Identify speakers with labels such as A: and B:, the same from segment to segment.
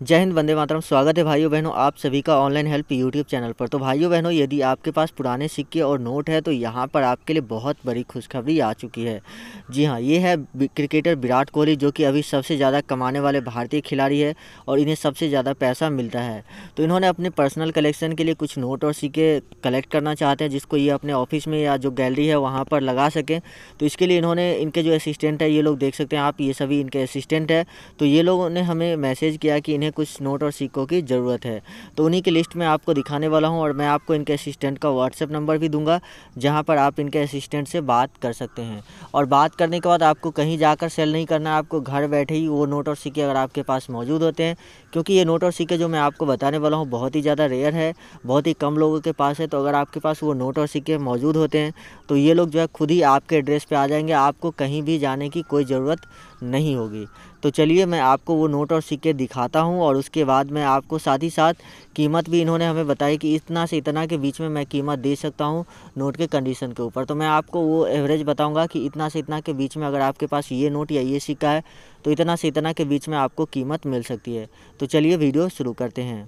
A: जय हिंद, वंदे मातरम। स्वागत है भाइयों बहनों आप सभी का ऑनलाइन हेल्प यूट्यूब चैनल पर। तो भाइयों बहनों, यदि आपके पास पुराने सिक्के और नोट है तो यहाँ पर आपके लिए बहुत बड़ी खुशखबरी आ चुकी है। जी हाँ ये है क्रिकेटर विराट कोहली, जो कि अभी सबसे ज़्यादा कमाने वाले भारतीय खिलाड़ी है और इन्हें सबसे ज़्यादा पैसा मिलता है। तो इन्होंने अपने पर्सनल कलेक्शन के लिए कुछ नोट और सिक्के कलेक्ट करना चाहते हैं, जिसको ये अपने ऑफ़िस में या जो गैलरी है, वहाँ पर लगा सकें। तो इसके लिए इन्होंने, इनके जो असिस्टेंट है, ये लोग देख सकते हैं, आप ये सभी इनके असिस्टेंट है। तो ये लोगों ने हमें मैसेज किया कि इन्हें कुछ नोट और सिक्कों की ज़रूरत है। तो उन्हीं की लिस्ट में आपको दिखाने वाला हूँ और मैं आपको इनके असिस्टेंट का व्हाट्सएप नंबर भी दूँगा, जहाँ पर आप इनके असिस्टेंट से बात कर सकते हैं। और बात करने के बाद आपको कहीं जाकर सेल नहीं करना आपको घर बैठे ही वो नोट और सिक्के अगर आपके पास मौजूद होते हैं, क्योंकि ये नोट और सिक्के जो मैं आपको बताने वाला हूँ, बहुत ही ज़्यादा रेयर है, बहुत ही कम लोगों के पास है तो अगर आपके पास वो नोट और सिक्के मौजूद होते हैं तो ये लोग जो है खुद ही आपके एड्रेस पे आ जाएँगे, आपको कहीं भी जाने की कोई ज़रूरत नहीं होगी। तो चलिए मैं आपको वो नोट और सिक्के दिखाता हूँ और उसके बाद मैं आपको साथ ही साथ कीमत भी इन्होंने हमें बताई कि इतना से इतना के बीच में मैं कीमत दे सकता हूँ नोट के कंडीशन के ऊपर। तो मैं आपको वो एवरेज बताऊँगा कि इतना से इतना के बीच में अगर आपके पास ये नोट या ये सिक्का है तो इतना से इतना के बीच में आपको कीमत मिल सकती है। तो चलिए वीडियो शुरू करते हैं।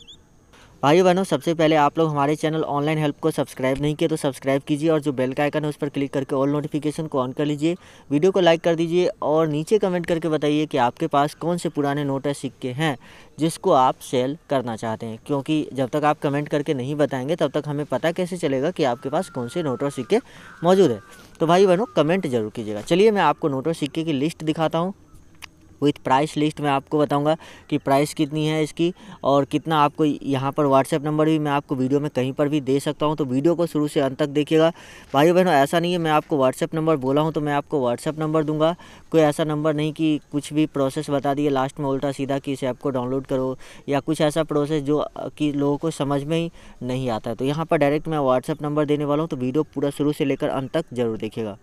A: भाई बहनों, सबसे पहले आप लोग हमारे चैनल ऑनलाइन हेल्प को सब्सक्राइब नहीं किए तो सब्सक्राइब कीजिए और जो बेल का आइकन है उस पर क्लिक करके ऑल नोटिफिकेशन को ऑन कर लीजिए। वीडियो को लाइक कर दीजिए और नीचे कमेंट करके बताइए कि आपके पास कौन से पुराने नोट या सिक्के हैं जिसको आप सेल करना चाहते हैं। क्योंकि जब तक आप कमेंट करके नहीं बताएँगे, तब तक हमें पता कैसे चलेगा कि आपके पास कौन से नोट और सिक्के मौजूद है। तो भाई बहनों, कमेंट ज़रूर कीजिएगा। चलिए मैं आपको नोट और सिक्के की लिस्ट दिखाता हूँ। विथ प्राइस लिस्ट मैं आपको बताऊँगा कि प्राइस कितनी है इसकी और कितना आपको यहाँ पर व्हाट्सएप नंबर भी मैं आपको वीडियो में कहीं पर भी दे सकता हूँ। तो वीडियो को शुरू से अंत तक देखिएगा। भाई बहनों, ऐसा नहीं है मैं आपको व्हाट्सएप नंबर बोला हूँ तो मैं आपको व्हाट्सएप नंबर दूँगा। कोई ऐसा नंबर नहीं कि कुछ भी प्रोसेस बता दिए। लास्ट में उल्टा सीधा कि इसे आपको डाउनलोड करो या कुछ ऐसा प्रोसेस जो कि लोगों को समझ में ही नहीं आता है। तो यहाँ पर डायरेक्ट मैं व्हाट्सएप नंबर देने वाला हूँ। तो वीडियो पूरा शुरू से लेकर अंत तक ज़रूर देखिएगा।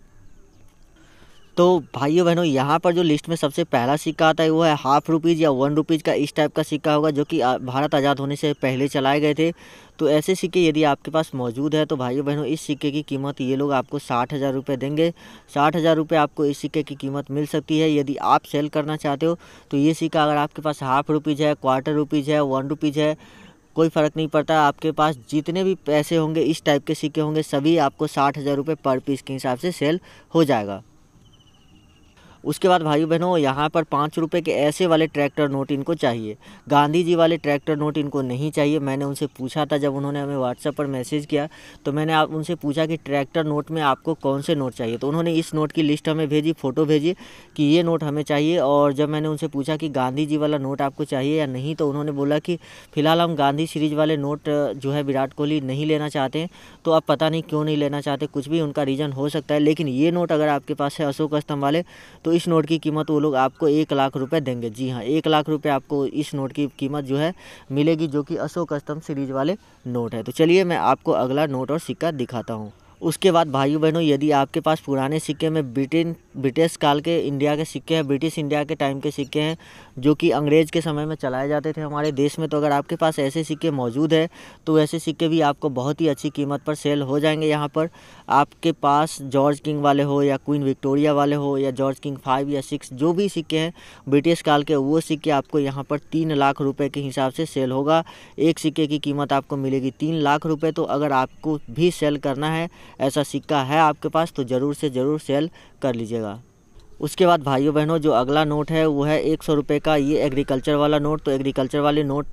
A: तो भाइयों बहनों, यहाँ पर जो लिस्ट में सबसे पहला सिक्का आता है, वो है हाफ़ रुपीज़ या वन रुपीज़ का इस टाइप का सिक्का होगा, जो कि भारत आज़ाद होने से पहले चलाए गए थे। तो ऐसे सिक्के यदि आपके पास मौजूद है तो भाइयों बहनों, इस सिक्के की कीमत ये लोग आपको साठ हज़ार रुपये देंगे। साठ हज़ार रुपये आपको इस सिक्के की कीमत मिल सकती है। यदि आप सेल करना चाहते हो तो ये सिक्का अगर आपके पास हाफ़ रुपीज़ है, क्वार्टर रुपीज़ है, वन रुपीज़ है, कोई फ़र्क नहीं पड़ता। आपके पास जितने भी पैसे होंगे, इस टाइप के सिक्के होंगे, सभी आपको साठ हज़ार रुपये पर पीस के हिसाब से सेल हो जाएगा। उसके बाद भाई बहनों यहाँ पर पाँच रुपये के ऐसे वाले ट्रैक्टर नोट इनको चाहिए। गांधी जी वाले ट्रैक्टर नोट इनको नहीं चाहिए। मैंने उनसे पूछा था जब उन्होंने हमें व्हाट्सएप पर मैसेज किया तो मैंने आप उनसे पूछा कि ट्रैक्टर नोट में आपको कौन से नोट चाहिए? तो उन्होंने इस नोट की लिस्ट हमें भेजी, फ़ोटो भेजी कि ये नोट हमें चाहिए और जब मैंने उनसे पूछा कि गांधी जी वाला नोट आपको चाहिए या नहीं तो उन्होंने बोला कि फ़िलहाल हम गांधी सीरीज़ वाले नोट, जो है विराट कोहली नहीं लेना चाहते हैं तो आप पता नहीं क्यों नहीं लेना चाहते, कुछ भी उनका रीज़न हो सकता है। लेकिन ये नोट अगर आपके पास है अशोक स्तंभ वाले तो इस नोट की कीमत तो वो लोग आपको एक लाख रुपए देंगे। जी हाँ एक लाख रुपए आपको इस नोट की कीमत जो है मिलेगी, जो कि अशोक कस्टम सीरीज़ वाले नोट है। तो चलिए मैं आपको अगला नोट और सिक्का दिखाता हूँ। उसके बाद भाइयों बहनों यदि आपके पास पुराने सिक्के में ब्रिटेन, ब्रिटिश काल के इंडिया के सिक्के हैं, ब्रिटिश इंडिया के टाइम के सिक्के हैं, जो कि अंग्रेज़ के समय में चलाए जाते थे हमारे देश में तो अगर आपके पास ऐसे सिक्के मौजूद है तो ऐसे सिक्के भी आपको बहुत ही अच्छी कीमत पर सेल हो जाएँगे यहाँ पर। आपके पास जॉर्ज किंग वाले हो या क्वीन विक्टोरिया वाले हो या जॉर्ज किंग फाइव या सिक्स जो भी सिक्के हैं, ब्रिटिश काल के, वो सिक्के आपको यहाँ पर तीन लाख रुपये के हिसाब से सेल होगा। एक सिक्के की कीमत आपको मिलेगी तीन लाख रुपये तो अगर आपको भी सेल करना है ऐसा सिक्का है आपके पास तो ज़रूर से ज़रूर सेल कर लीजिएगा। उसके बाद भाइयों बहनों, जो अगला नोट है, वो है एक सौ रुपये का। ये एग्रीकल्चर वाला नोट तो एग्रीकल्चर वाले नोट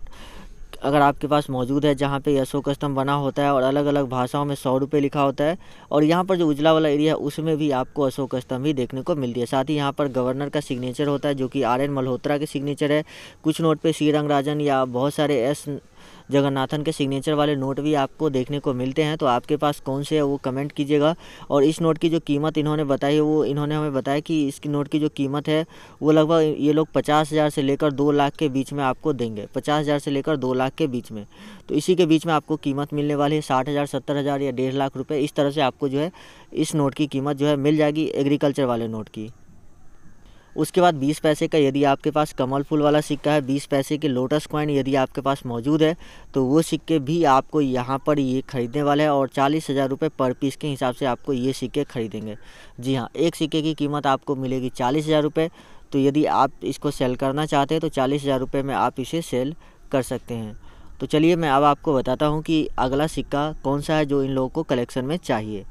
A: अगर आपके पास मौजूद है, जहाँ पे अशोक स्तंभ बना होता है और अलग अलग भाषाओं में सौ रुपये लिखा होता है, और यहाँ पर जो उजला वाला एरिया है, उसमें भी आपको अशोक स्तंभ ही देखने को मिलती है। साथ ही यहाँ पर गवर्नर का सिग्नेचर होता है, जो कि आर एन मल्होत्रा के सिग्नेचर है। कुछ नोट पे श्री रंगराजन या बहुत सारे एस जगन्नाथन के सिग्नेचर वाले नोट भी आपको देखने को मिलते हैं तो आपके पास कौन से है वो कमेंट कीजिएगा। और इस नोट की जो कीमत इन्होंने बताई है, वो इन्होंने हमें बताया कि इसकी नोट की जो कीमत है, वो लगभग ये लोग पचास हज़ार से लेकर दो लाख के बीच में आपको देंगे। पचास हज़ार से लेकर दो लाख के बीच में। तो इसी के बीच में आपको कीमत मिलने वाली है, साठ हज़ार, सत्तर हज़ार या डेढ़ लाख रुपये इस तरह से आपको जो है, इस नोट की कीमत जो है मिल जाएगी एग्रीकल्चर वाले नोट की। उसके बाद बीस पैसे का यदि आपके पास कमल फूल वाला सिक्का है, बीस पैसे के लोटस कॉइन यदि आपके पास मौजूद है तो वो सिक्के भी आपको यहाँ पर ये ख़रीदने वाले हैं और चालीस हज़ार रुपये पर पीस के हिसाब से आपको ये सिक्के खरीदेंगे। जी हाँ एक सिक्के की कीमत आपको मिलेगी चालीस हज़ार रुपये। तो यदि आप इसको सेल करना चाहते हैं तो चालीस हज़ार रुपये में आप इसे सेल कर सकते हैं। तो चलिए मैं अब आपको बताता हूँ कि अगला सिक्का कौन सा है जो इन लोगों को कलेक्शन में चाहिए।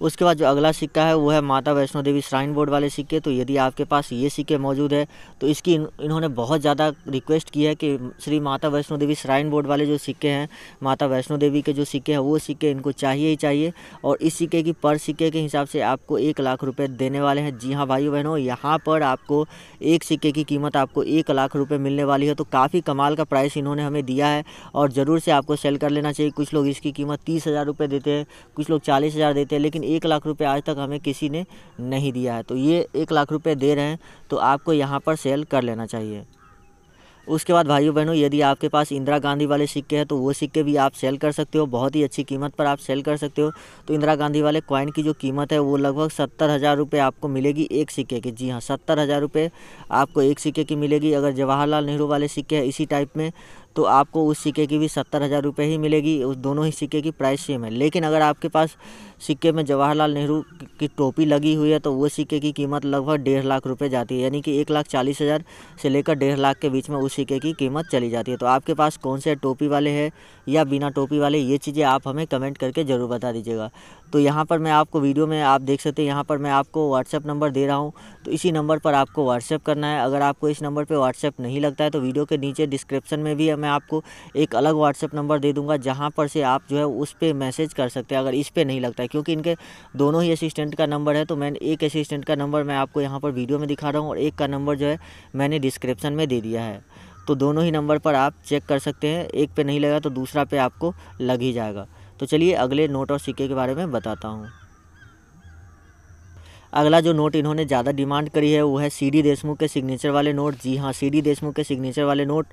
A: उसके बाद जो अगला सिक्का है, वो है माता वैष्णो देवी श्राइन बोर्ड वाले सिक्के। तो यदि आपके पास ये सिक्के मौजूद है तो इसकी इन्होंने बहुत ज़्यादा रिक्वेस्ट की है कि श्री माता वैष्णो देवी श्राइन बोर्ड वाले जो सिक्के हैं, माता वैष्णो देवी के जो सिक्के हैं, वो सिक्के इनको चाहिए ही चाहिए। और इस सिक्के की पर सिक्के के हिसाब से आपको एक लाख रुपये देने वाले हैं। जी हाँ भाई बहनों, यहाँ पर आपको एक सिक्के की कीमत आपको एक लाख रुपये मिलने वाली है। तो काफ़ी कमाल का प्राइस इन्होंने हमें दिया है और ज़रूर से आपको सेल कर लेना चाहिए। कुछ लोग इसकी कीमत तीस हज़ार रुपये देते हैं, कुछ लोग चालीस हज़ार देते हैं, लेकिन एक लाख रुपये आज तक हमें किसी ने नहीं दिया है। तो ये एक लाख रुपये दे रहे हैं तो आपको यहाँ पर सेल कर लेना चाहिए। उसके बाद भाइयों बहनों, यदि आपके पास इंदिरा गांधी वाले सिक्के हैं तो वो सिक्के भी आप सेल कर सकते हो। बहुत ही अच्छी कीमत पर आप सेल कर सकते हो। तो इंदिरा गांधी वाले कॉइन की जो कीमत है, वो लगभग सत्तर हज़ार रुपये आपको मिलेगी एक सिक्के की। जी हाँ सत्तर हज़ार रुपये आपको एक सिक्के की मिलेगी। अगर जवाहरलाल नेहरू वाले सिक्के हैं, इसी टाइप में तो आपको उस सिक्के की भी सत्तर हज़ार रुपये ही मिलेगी। उस दोनों ही सिक्के की प्राइस सेम है। लेकिन अगर आपके पास सिक्के में जवाहरलाल नेहरू की टोपी लगी हुई है तो वो सिक्के की कीमत लगभग डेढ़ लाख रुपए जाती है। यानी कि एक लाख चालीस हज़ार से लेकर डेढ़ लाख के बीच में उस सिक्के की कीमत चली जाती है। तो आपके पास कौन से टोपी वाले हैं या बिना टोपी वाले, ये चीज़ें आप हमें कमेंट करके ज़रूर बता दीजिएगा। तो यहाँ पर मैं आपको वीडियो में आप देख सकते हैं, यहाँ पर मैं आपको व्हाट्सएप नंबर दे रहा हूँ। तो इसी नंबर पर आपको व्हाट्सएप करना है। अगर आपको इस नंबर पर व्हाट्सएप नहीं लगता है तो वीडियो के नीचे डिस्क्रिप्शन में भी मैं आपको एक अलग व्हाट्सएप नंबर दे दूँगा, जहाँ पर से आप जो है उस पर मैसेज कर सकते हैं, अगर इस पर नहीं लगता है, क्योंकि इनके दोनों ही असिस्टेंट का नंबर है तो मैंने एक असिस्टेंट का नंबर मैं आपको यहाँ पर वीडियो में दिखा रहा हूँ, और एक का नंबर जो है मैंने डिस्क्रिप्शन में दे दिया है। तो दोनों ही नंबर पर आप चेक कर सकते हैं, एक पे नहीं लगा तो दूसरा पे आपको लग ही जाएगा। तो चलिए अगले नोट और सिक्के के बारे में बताता हूँ। अगला जो नोट इन्होंने ज़्यादा डिमांड करी है, वो है सी डी देशमुख के सिग्नेचर वाले नोट। जी हाँ सी डी देशमुख के सिग्नेचर वाले नोट,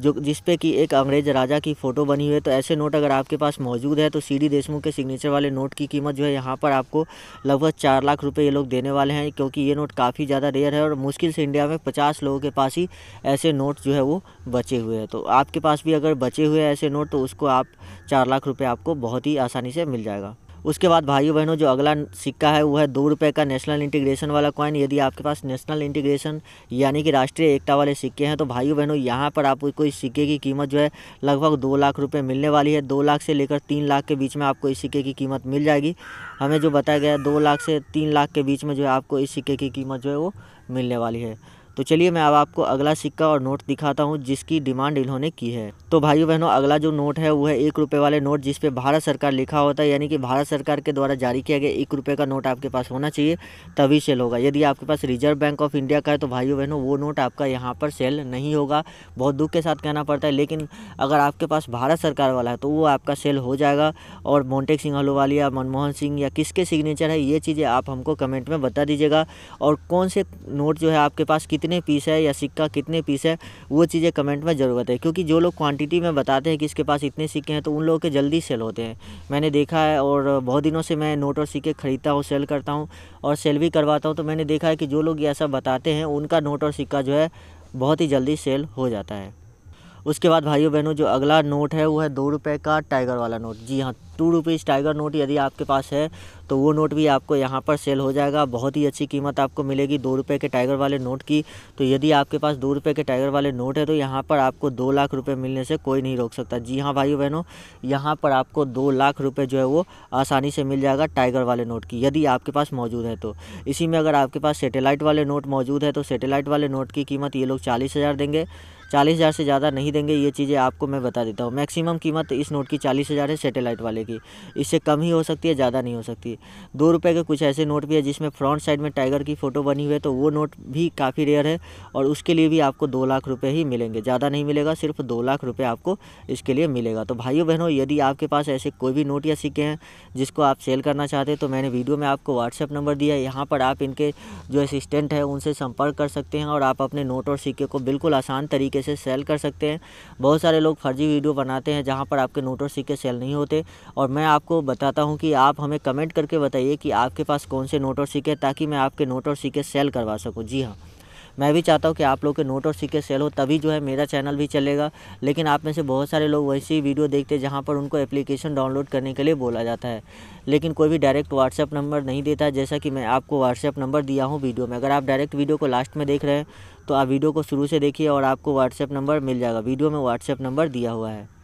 A: जो जिस पे कि एक अंग्रेज़ राजा की फ़ोटो बनी हुई है तो ऐसे नोट अगर आपके पास मौजूद है तो सी डी देशमुख के सिग्नेचर वाले नोट की कीमत जो है, यहाँ पर आपको लगभग चार लाख रुपये ये लोग देने वाले हैं, क्योंकि ये नोट काफ़ी ज़्यादा रेयर है और मुश्किल से इंडिया में पचास लोगों के पास ही ऐसे नोट जो है, वो बचे हुए हैं। तो आपके पास भी अगर बचे हुए ऐसे नोट तो उसको आप चार लाख रुपये आपको बहुत ही आसानी से मिल जाएगा। उसके बाद भाइयों बहनों, जो अगला सिक्का है, वो है दो रुपये का नेशनल इंटीग्रेशन वाला कॉइन यदि आपके पास नेशनल इंटीग्रेशन, यानी कि राष्ट्रीय एकता वाले सिक्के हैं तो भाइयों बहनों, यहाँ पर आपको इस सिक्के की कीमत जो है, लगभग दो लाख रुपये मिलने वाली है। दो लाख से लेकर तीन लाख के बीच में आपको इस सिक्के की कीमत मिल जाएगी। हमें जो बताया गया, दो लाख से तीन लाख के बीच में जो है, आपको इस सिक्के की कीमत जो है, वो मिलने वाली है। तो चलिए मैं अब आपको अगला सिक्का और नोट दिखाता हूँ, जिसकी डिमांड इन्होंने की है। तो भाइयों बहनों, अगला जो नोट है, वो है एक रुपये वाले नोट, जिस पे भारत सरकार लिखा होता है, यानी कि भारत सरकार के द्वारा जारी किया गया एक रुपये का नोट आपके पास होना चाहिए, तभी सेल होगा। यदि आपके पास रिज़र्व बैंक ऑफ़ इंडिया का है तो भाइयों बहनों, वो नोट आपका यहाँ पर सेल नहीं होगा। बहुत दुख के साथ कहना पड़ता है, लेकिन अगर आपके पास भारत सरकार वाला है तो वो आपका सेल हो जाएगा। और मोन्टेक सिंह अलोवालिया मनमोहन सिंह या किसके सिग्नेचर है, ये चीज़ें आप हमको कमेंट में बता दीजिएगा। और कौन से नोट जो है आपके पास कितने पीस है या सिक्का कितने पीस है, वो चीज़ें कमेंट में ज़रूर बताएँ क्योंकि जो लोग क्वांटिटी में बताते हैं कि इसके पास इतने सिक्के हैं तो उन लोगों के जल्दी सेल होते हैं। मैंने देखा है और बहुत दिनों से मैं नोट और सिक्के खरीदता हूँ सेल करता हूँ और सेल भी करवाता हूँ तो मैंने देखा है कि जो लोग ऐसा बताते हैं, उनका नोट और सिक्का जो है बहुत ही जल्दी सेल हो जाता है। उसके बाद भाइयों बहनों, जो अगला नोट है, वो है दो रुपये का टाइगर वाला नोट जी हाँ टू रुपीज़ टाइगर नोट यदि आपके पास है तो वो नोट भी आपको यहाँ पर सेल हो जाएगा। बहुत ही अच्छी कीमत आपको मिलेगी दो रुपये के टाइगर वाले नोट की। तो यदि आपके पास दो रुपये के टाइगर वाले नोट है तो यहाँ पर आपको दो लाख रुपये मिलने से कोई नहीं रोक सकता। जी हाँ भाई बहनों, यहाँ पर आपको दो लाख रुपये जो है वो आसानी से मिल जाएगा टाइगर वाले नोट की, यदि आपके पास मौजूद है तो। इसी में अगर आपके पास सेटेलाइट वाले नोट मौजूद है तो सेटेलाइट वाले नोट की कीमत ये लोग चालीस हज़ार देंगे। चालीस हज़ार से ज़्यादा नहीं देंगे, ये चीज़ें आपको मैं बता देता हूँ। मैक्सिमम कीमत इस नोट की चालीस हज़ार है सेटेलाइट वाले की। इससे कम ही हो सकती है, ज़्यादा नहीं हो सकती। दो रुपये के कुछ ऐसे नोट भी है जिसमें फ्रंट साइड में टाइगर की फ़ोटो बनी हुई है तो वो नोट भी काफ़ी रेयर है और उसके लिए भी आपको दो लाख रुपये ही मिलेंगे। ज़्यादा नहीं मिलेगा, सिर्फ़ दो लाख रुपये आपको इसके लिए मिलेगा। तो भाइयों बहनों यदि आपके पास ऐसे कोई भी नोट या सिक्के हैं जिसको आप सेल करना चाहते हैं तो मैंने वीडियो में आपको व्हाट्सएप नंबर दिया है। यहाँ पर आप इनके जो असिस्टेंट है, उनसे संपर्क कर सकते हैं और आप अपने नोट और सिक्के को बिल्कुल आसान तरीके से सेल कर सकते हैं। बहुत सारे लोग फर्जी वीडियो बनाते हैं जहाँ पर आपके नोट और सिक्के सेल नहीं होते और मैं आपको बताता हूँ कि आप हमें कमेंट करके बताइए कि आपके पास कौन से नोट और सिक्के ताकि मैं आपके नोट और सिक्के सेल करवा सकूँ। जी हाँ। मैं भी चाहता हूँ कि आप लोग के नोट और सिक्के सेल हो, तभी जो है मेरा चैनल भी चलेगा। लेकिन आप में से बहुत सारे लोग वैसी वीडियो देखते हैं जहाँ पर उनको एप्लीकेशन डाउनलोड करने के लिए बोला जाता है। लेकिन कोई भी डायरेक्ट व्हाट्सएप नंबर नहीं देता जैसा कि मैं आपको व्हाट्सएप नंबर दिया हूँ वीडियो में। अगर आप डायरेक्ट वीडियो को लास्ट में देख रहे हैं तो आप वीडियो को शुरू से देखिए और आपको व्हाट्सएप नंबर मिल जाएगा। वीडियो में व्हाट्सएप नंबर दिया हुआ है।